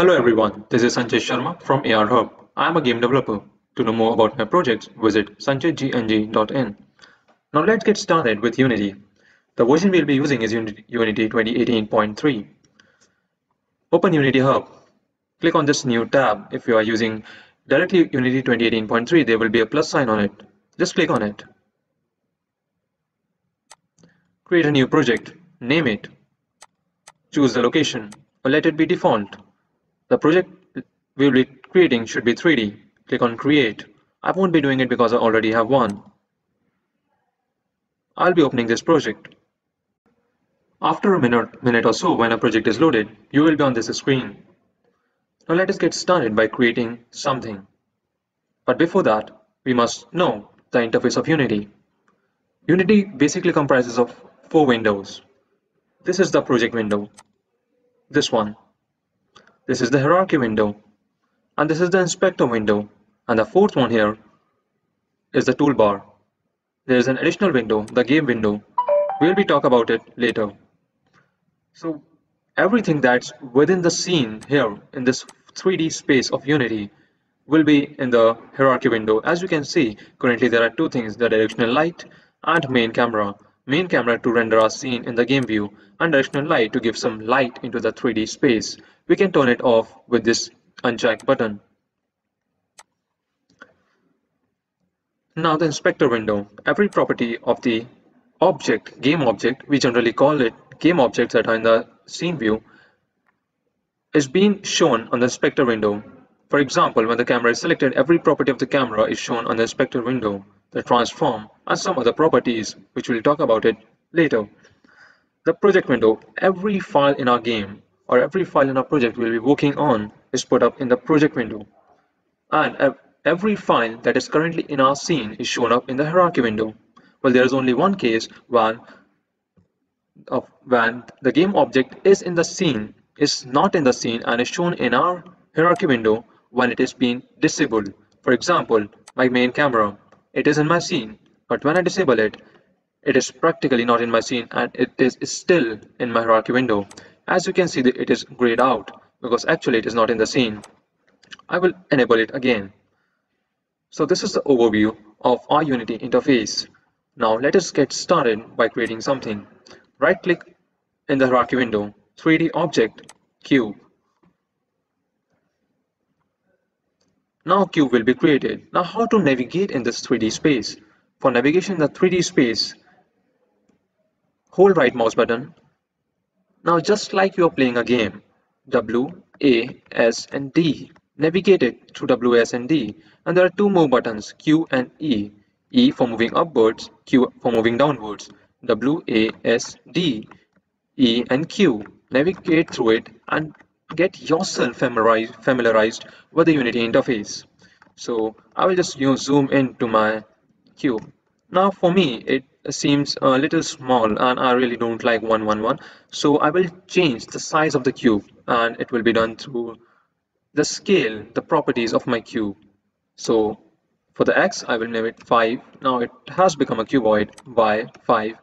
Hello everyone, this is Sanjay Sharma from AR Hub. I am a game developer. To know more about my projects, visit sanjaygng.in. Now let's get started with Unity. The version we'll be using is Unity 2018.3. Open Unity Hub. Click on this new tab. If you are using directly Unity 2018.3, there will be a plus sign on it. Just click on it. Create a new project. Name it. Choose the location or let it be default. The project we will be creating should be 3D. Click on create. I won't be doing it because I already have one. I'll be opening this project. After a minute, minute or so when a project is loaded, you will be on this screen. Now let us get started by creating something. But before that, we must know the interface of Unity. Unity basically comprises of four windows. This is the project window. This one. This is the hierarchy window. And this is the inspector window. And the fourth one here is the toolbar. There is an additional window, the game window. We'll be talk about it later. So everything that's within the scene here in this 3D space of Unity will be in the hierarchy window. As you can see, currently there are two things, the directional light and main camera. Main camera to render our scene in the game view and directional light to give some light into the 3D space. We can turn it off with this uncheck button. Now the inspector window. Every property of the object, game object, we generally call it game objects that are in the scene view, is being shown on the inspector window. For example, when the camera is selected, every property of the camera is shown on the inspector window, the transform, and some other properties, which we'll talk about it later. The project window, every file in our game or every file in our project we'll be working on is put up in the project window. And every file that is currently in our scene is shown up in the hierarchy window. Well, there is only one case when, of, when the game object is in the scene, is not in the scene and is shown in our hierarchy window when it is being disabled. For example, my main camera, it is in my scene, but when I disable it, it is practically not in my scene and it is still in my hierarchy window. As you can see, it is grayed out because actually it is not in the scene. I will enable it again. So this is the overview of our Unity interface. Now let us get started by creating something. Right click in the hierarchy window, 3D object, cube. Now cube will be created. Now how to navigate in this 3D space? For navigation in the 3D space, hold right mouse button. Now just like you're playing a game, W, A, S and D. Navigate it through W, S and D. And there are two more buttons, Q and E. E for moving upwards, Q for moving downwards. W, A, S, D, E and Q. Navigate through it and get yourself familiarized, with the Unity interface. So I will just you know, zoom into my cube. Now for me, it seems a little small and I really don't like 111. So I will change the size of the cube and it will be done through the scale, the properties of my cube. So for the X, I will name it 5. Now it has become a cuboid, Y 5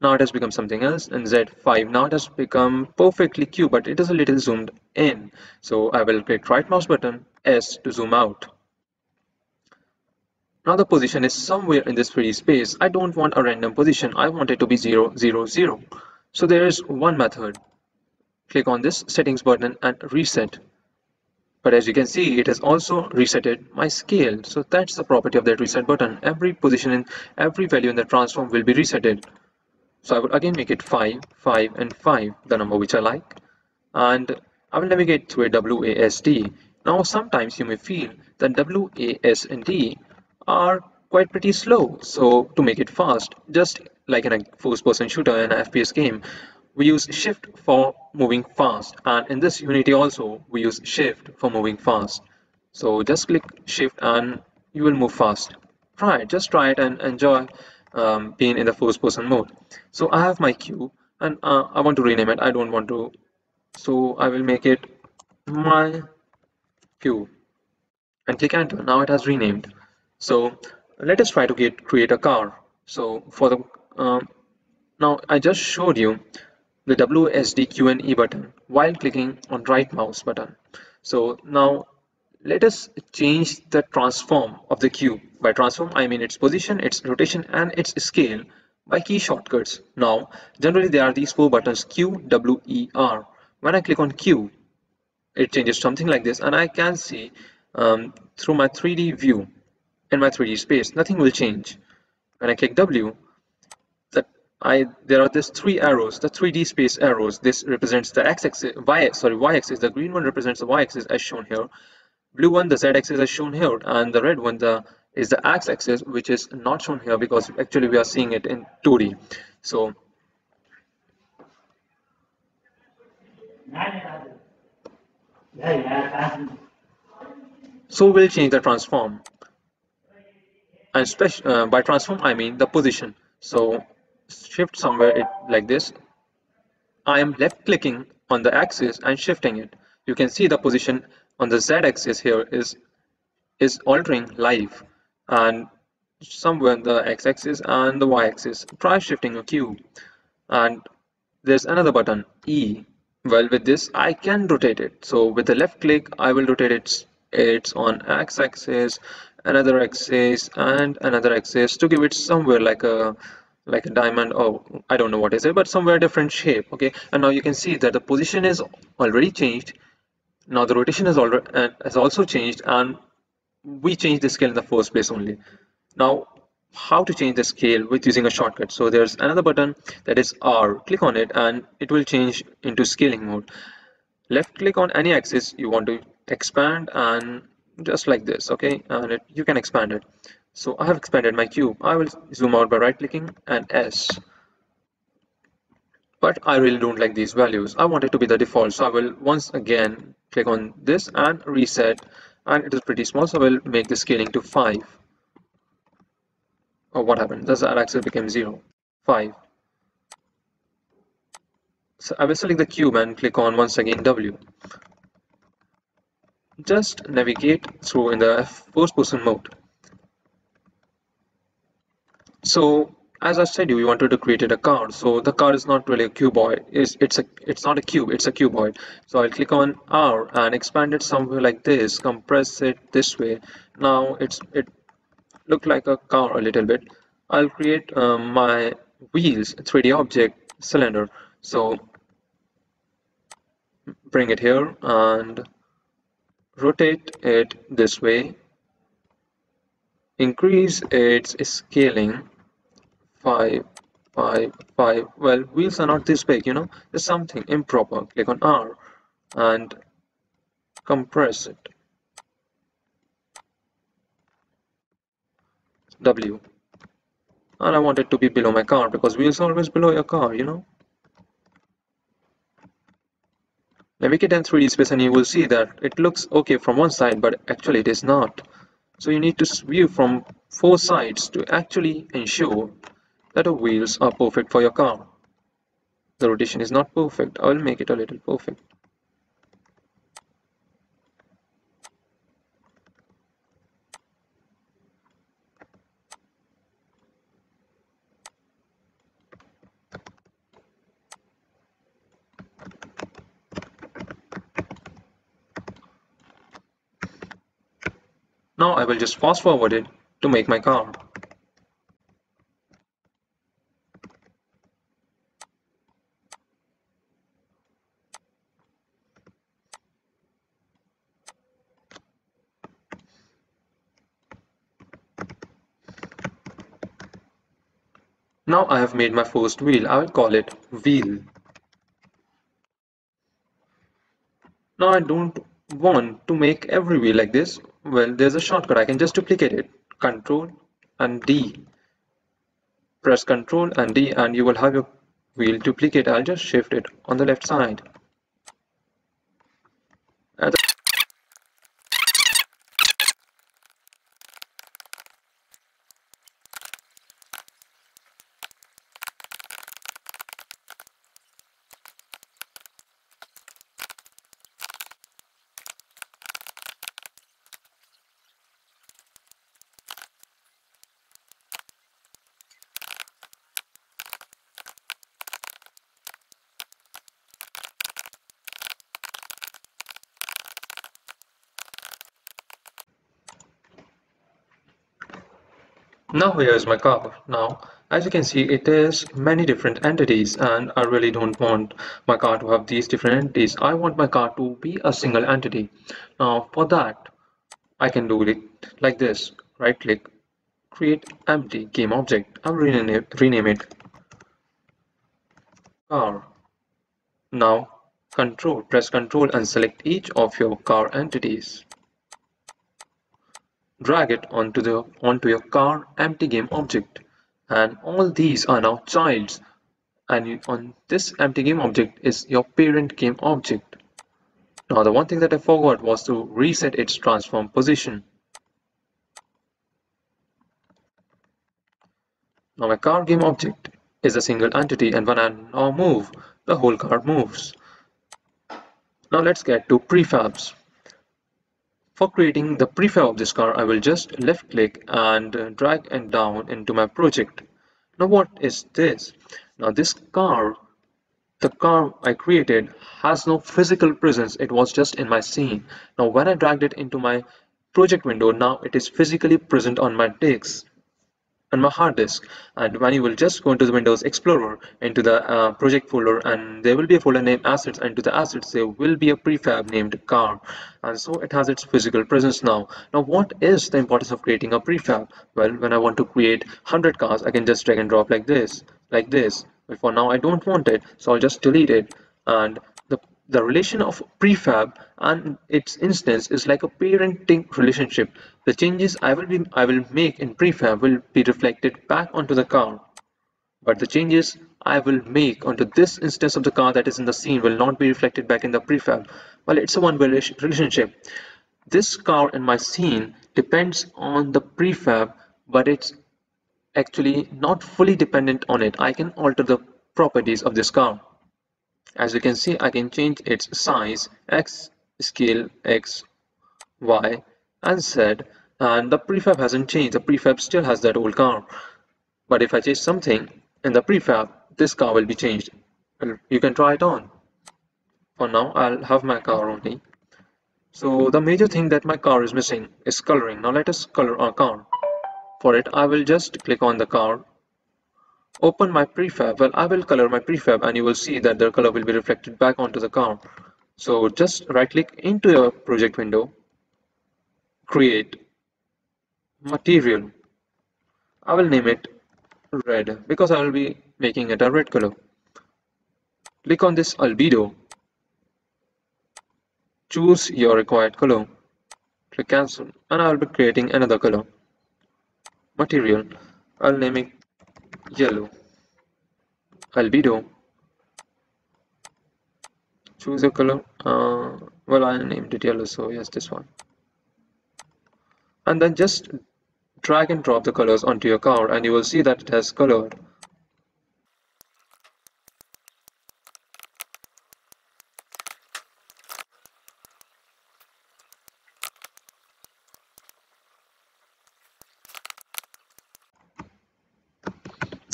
now it has become something else and z5 now it has become perfectly cube but it is a little zoomed in. So I will click right mouse button S to zoom out. Now the position is somewhere in this 3D space. I don't want a random position. I want it to be 0 0 0 so there is one method. Click on this settings button and reset. But as you can see it has also resetted my scale. So that's the property of that reset button. Every position in every value in the transform will be resetted so I would again make it 5, 5 and 5, the number which I like. And I will navigate through a WASD. Now sometimes you may feel that WAS and D are quite pretty slow. So to make it fast, just like in a first person shooter in an FPS game, we use shift for moving fast. And in this Unity also, we use shift for moving fast. So just click shift and you will move fast. Try it, just try it and enjoy um, being in the first person mode. So I have my cube and uh, I want to rename it. I don't want to. So I will make it my cube and click enter. Now it has renamed. So let us try to get create a car. So for the um, now I just showed you the WSD Q and E button while clicking on right mouse button. So now let us change the transform of the cube. By transform, I mean its position, its rotation, and its scale by key shortcuts. Now, generally there are these four buttons Q, W, E, R. When I click on Q, it changes something like this, and I can see um, through my 3D view in my 3D space, nothing will change. When I click W, that I there are these three arrows, the 3D space arrows. This represents the x-axis, y sorry y-axis. The green one represents the y-axis as shown here blue one the z-axis is shown here and the red one the is the x-axis which is not shown here because actually we are seeing it in 2d so so we'll change the transform. And special uh, by transform i mean the position. So shift somewhere it like this. I am left clicking on the axis and shifting it. You can see the position on the z-axis here is is altering live and somewhere the x-axis and the y-axis try shifting a cube. And there's another button E. Well with this I can rotate it. So with the left click I will rotate it it's on x-axis another axis and another axis to give it somewhere like a like a diamond oh I don't know what is it but somewhere different shape okay? And now you can see that the position is already changed now the rotation has already uh, has also changed and we changed the scale in the first place only. Now how to change the scale with using a shortcut? So there's another button that is R. Click on it and it will change into scaling mode. Left click on any axis you want to expand and just like this okay? And it, you can expand it. So I have expanded my cube. I will zoom out by right clicking and S but I really don't like these values. I want it to be the default. So I will once again click on this and reset. And it is pretty small so I will make the scaling to 5 oh what happened? Does that axis became 0 5 so I will select the cube and click on once again W. Just navigate through in the first person mode. So as I said you, we wanted to create a card. So the card is not really a cuboid. It's, it's a it's not a cube, it's a cuboid. So I'll click on R and expand it somewhere like this, compress it this way. Now it's it look like a car a little bit. I'll create um, my wheels 3D object cylinder. So bring it here and rotate it this way. Increase its scaling 5 5 5 well wheels are not this big you know. There's something improper. Click on R and compress it. W. And I want it to be below my car because wheels are always below your car you know. Navigate in 3d space and you will see that it looks okay from one side but actually it is not. So you need to view from four sides to actually ensure that the wheels are perfect for your car. The rotation is not perfect. I will make it a little perfect. Now I will just fast forward it to make my car. Now I have made my first wheel. I will call it wheel. Now I don't want to make every wheel like this. Well, there's a shortcut. I can just duplicate it. Control and D. Press Control and D and you will have your wheel duplicate. I'll just shift it on the left side. Now here is my car. Now, as you can see, it is many different entities and I really don't want my car to have these different entities. I want my car to be a single entity. Now, for that, I can do it like this. Right click, create empty game object. I'll rename it, rename it car. Now, control, press control and select each of your car entities drag it onto the onto your car empty game object. And all these are now childs. And you, on this empty game object is your parent game object. Now the one thing that I forgot was to reset its transform position. Now my car game object is a single entity and when I now move. The whole car moves. Now let's get to prefabs for creating the prefab of this car, I will just left click and drag and down into my project. Now what is this? Now this car, the car I created has no physical presence. It was just in my scene. Now when I dragged it into my project window, now it is physically present on my disk on my hard disk and when you will just go into the Windows Explorer into the uh, project folder and there will be a folder named assets and to the assets there will be a prefab named car and so it has its physical presence now. Now what is the importance of creating a prefab? Well when I want to create 100 cars I can just drag and drop like this like this. But for now I don't want it so I'll just delete it. And the relation of prefab and its instance is like a parenting relationship. The changes I will be I will make in prefab will be reflected back onto the car. But the changes I will make onto this instance of the car that is in the scene will not be reflected back in the prefab. Well, it's a one-way relationship. This car in my scene depends on the prefab, but it's actually not fully dependent on it. I can alter the properties of this car. As you can see, I can change its size, X, scale, X, Y, and Z, and the prefab hasn't changed. The prefab still has that old car. But if I change something in the prefab, this car will be changed. You can try it on. For now, I'll have my car only. So the major thing that my car is missing is coloring. Now let us color our car. For it, I will just click on the car Open my prefab. Well, I will color my prefab and you will see that the color will be reflected back onto the car. So just right click into your project window, create material. I will name it red because I will be making it a red color. Click on this albedo. Choose your required color. Click cancel and I will be creating another color. Material. I'll name it yellow. Albedo. Choose a color. Uh, well I named it yellow so yes this one. And then just drag and drop the colors onto your car and you will see that it has colored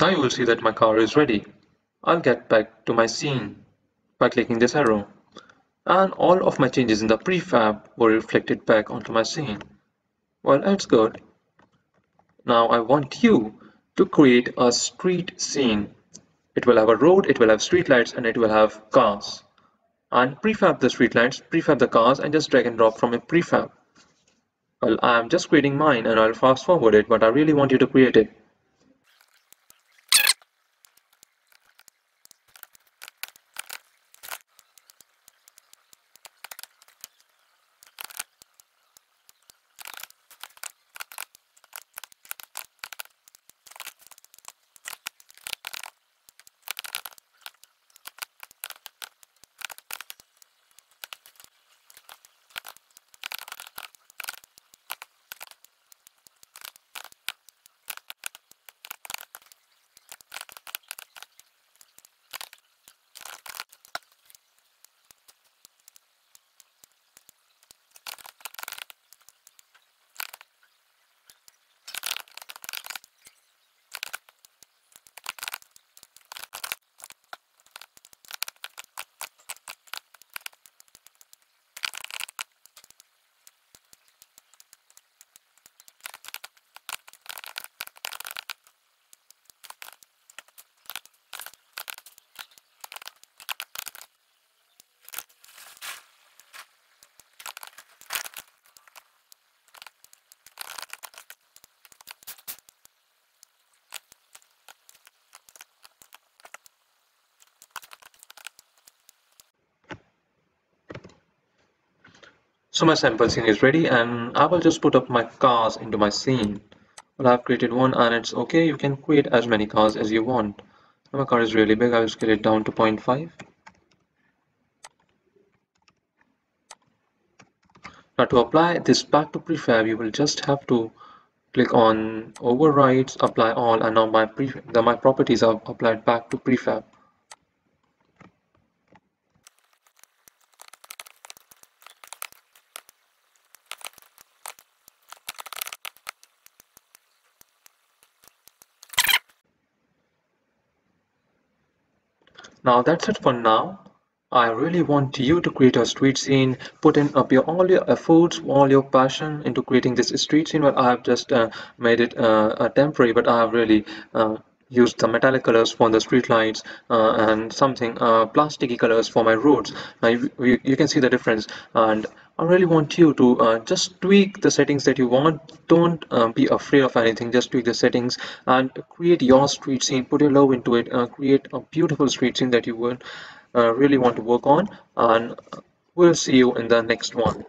Now you will see that my car is ready. I'll get back to my scene by clicking this arrow. And all of my changes in the prefab were reflected back onto my scene. Well, that's good. Now I want you to create a street scene. It will have a road, it will have street lights, and it will have cars. And prefab the street lights, prefab the cars, and just drag and drop from a prefab. Well, I'm just creating mine and I'll fast forward it, but I really want you to create it. So my sample scene is ready and I will just put up my cars into my scene. Well, I've created one and it's okay. You can create as many cars as you want. My car is really big. I will scale it down to 0.5. Now to apply this back to prefab, you will just have to click on overrides, apply all, and now my, the, my properties are applied back to prefab. Now that's it for now. I really want you to create a street scene, put in up your all your efforts, all your passion into creating this street scene. Well, I have just uh, made it uh, temporary, but I have really uh, used the metallic colors for the street lights uh, and something uh, plasticky colors for my roads. Now you, you, can see the difference and I really want you to uh, just tweak the settings that you want. Don't uh, be afraid of anything. Just tweak the settings and create your street scene. Put your love into it. Uh, create a beautiful street scene that you would uh, really want to work on. And we'll see you in the next one.